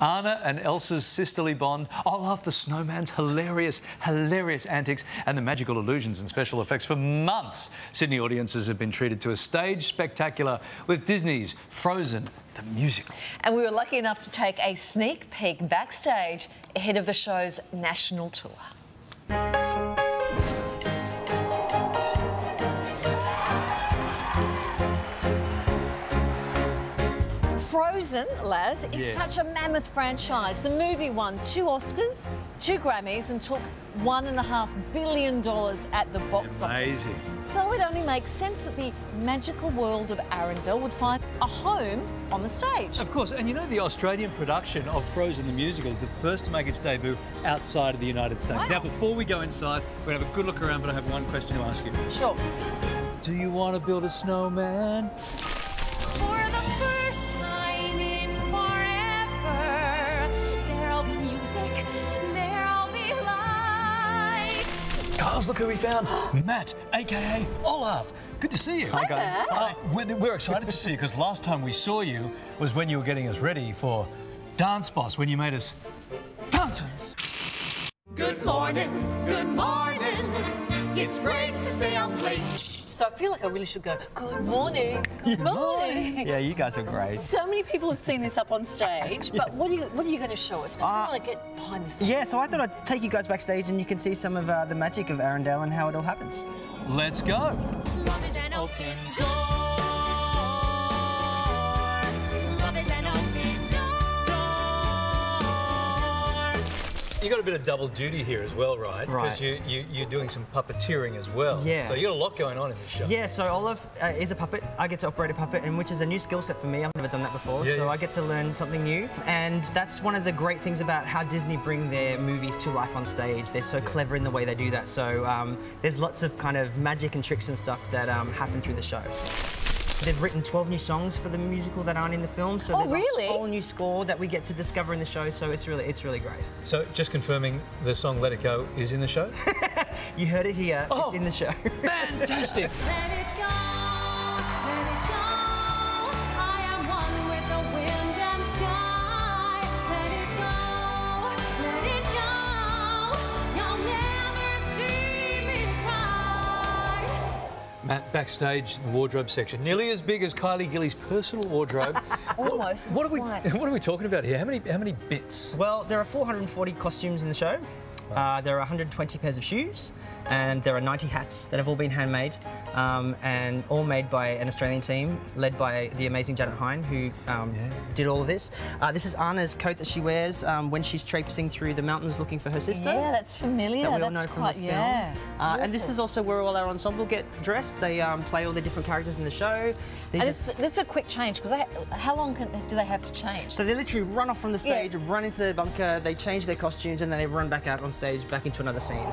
Anna and Elsa's sisterly bond, Olaf the snowman's hilarious, hilarious antics, and the magical illusions and special effects. For months, Sydney audiences have been treated to a stage spectacular with Disney's Frozen, the musical. And we were lucky enough to take a sneak peek backstage ahead of the show's national tour. Frozen, Laz, is Yes. such a mammoth franchise. The movie won two Oscars, two Grammys, and took one and a half billion dollars at the box Amazing. office. So it only makes sense that the magical world of Arendelle would find a home on the stage. Of course, and you know the Australian production of Frozen the musical is the first to make its debut outside of the United States. Wow. Now, before we go inside, we're going to have a good look around, but I have one question to ask you. Sure. Do you want to build a snowman? For the life. Carls, look who we found. Matt, aka Olaf. Good to see you. Hi, Matt. Hi. We're, we're excited to see you because last time we saw you was when you were getting us ready for Dance Boss, when you made us dancers. Good morning, good morning. It's great to stay up late. So I feel like I really should go, good morning, good morning. Yeah, you guys are great. So many people have seen this up on stage, but what are you what are you going to show us? Because I want to get behind the scenes. Yeah, so I thought I'd take you guys backstage and you can see some of uh, the magic of Arendelle and how it all happens. Let's go. You got a bit of double duty here as well, right? Right. Because you, you, you're doing some puppeteering as well. Yeah. So you got a lot going on in this show. Yeah, so Olaf uh, is a puppet. I get to operate a puppet, and which is a new skill set for me. I've never done that before, Yeah, so yeah. I get to learn something new. And that's one of the great things about how Disney bring their movies to life on stage. They're so clever in the way they do that. So um, there's lots of kind of magic and tricks and stuff that um, happen through the show. They've written 12 new songs for the musical that aren't in the film, so Oh, there's really? a whole new score that we get to discover in the show. So it's really, it's really great. So just confirming the song Let It Go is in the show? You heard it here. Oh. It's in the show. Fantastic. Matt, backstage, the wardrobe section, nearly as big as Kylie Gillies' personal wardrobe. Almost, What are we? What are we talking about here? How many? How many bits? Well, there are 440 costumes in the show. Uh, there are 120 pairs of shoes, and there are 90 hats that have all been handmade, um, and all made by an Australian team led by the amazing Janet Hine, who um, did all of this. Uh, this is Anna's coat that she wears um, when she's traipsing through the mountains looking for her sister. Yeah, that's familiar. That we all that's know from quite, the film. yeah. Uh, and this is also where all our ensemble get dressed. They um, play all the different characters in the show. These And are- it's, it's a quick change because how long can, do they have to change? So they literally run off from the Yeah. stage, run into the bunker, they change their costumes, and then they run back out on stage, back into another scene.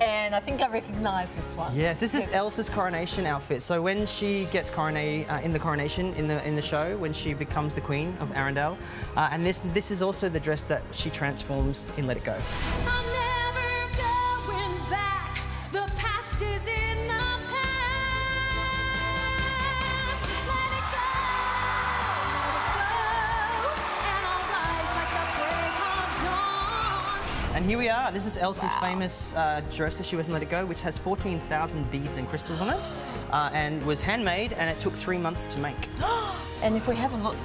And I think I recognise this one. Yes, this is Elsa's coronation outfit. So when she gets coronated uh, in the coronation in the in the show, when she becomes the queen of Arendelle, uh, and this this is also the dress that she transforms in Let It Go. And here we are. This is Elsa's famous uh, dress that she wears in Let It Go, which has 14,000 beads and crystals on it, uh, and was handmade, and it took three months to make. And if we have a look,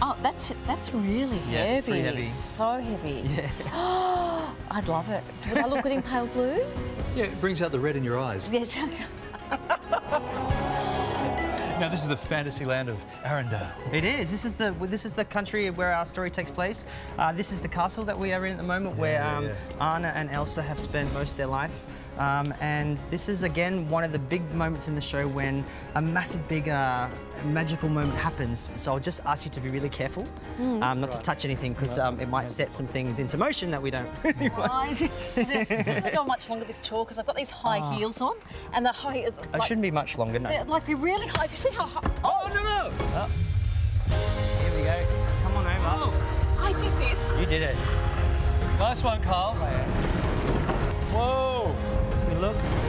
oh, that's that's really Yeah, heavy. pretty heavy. So heavy. Yeah. I'd love it. Would I look good in pale blue? Yeah, it brings out the red in your eyes. Yes. Now this is the fantasy land of Arendelle. It is. This is the this is the country where our story takes place. Uh, this is the castle that we are in at the moment, where yeah, um, yeah. Anna and Elsa have spent most of their life. Um, and this is again one of the big moments in the show when a massive, big, uh, magical moment happens. So I'll just ask you to be really careful, um, not to touch anything, because um, it might set some things into motion that we don't. really want. Oh, is it, is it, this going much longer this tour? Because I've got these high heels on, and the high. it Like, shouldn't be much longer. No. they're, like they're really high. Do you see how high? Oh, no, no! Here we go. Come on over. Oh, I did this. You did it. Nice one, Carl. Whoa! Good look.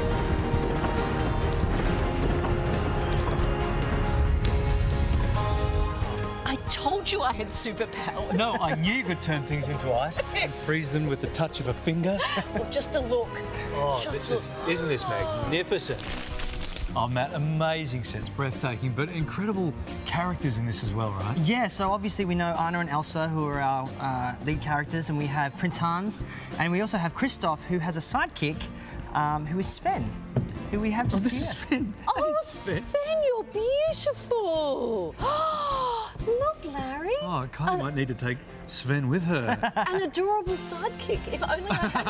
I told you I had superpowers. No, I knew you could turn things into ice and freeze them with the touch of a finger. Well, just a look. Oh, just this a- is, isn't this magnificent? Oh, Matt, amazing sets, breathtaking, but incredible characters in this as well, right? Yeah, so obviously we know Anna and Elsa, who are our uh, lead characters, and we have Prince Hans, and we also have Kristoff, who has a sidekick, um, who is Sven, who we have just This here. is Finn. Oh, Sven, you're beautiful. Look, Larry. Oh, I kind might need to take Sven with her. An adorable sidekick. If only I had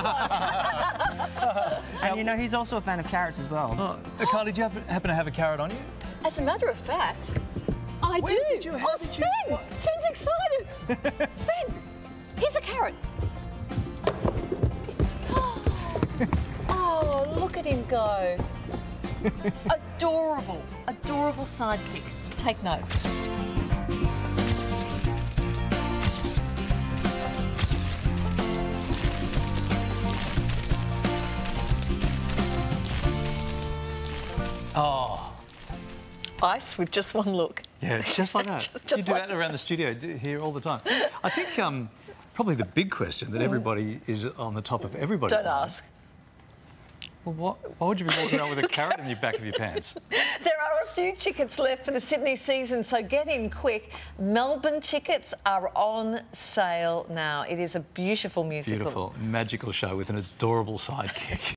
one. And you know, he's also a fan of carrots as well. oh, Carly, did you happen, happen to have a carrot on you? As a matter of fact, I When do. did you- how oh, did you- Sven! Sven's excited. Sven, here's a carrot. Look at him go. adorable, adorable sidekick. Take notes. Oh, Ice with just one look. yeah, just like that. Just- just you do like that around the studio here all the time. I think um, probably the big question that everybody is on the top of everybody. Don't ask. Well, what, why would you be walking around with a carrot in your back of your pants? There are a few tickets left for the Sydney season, so get in quick. Melbourne tickets are on sale now. It is a beautiful musical. Beautiful, magical show with an adorable sidekick.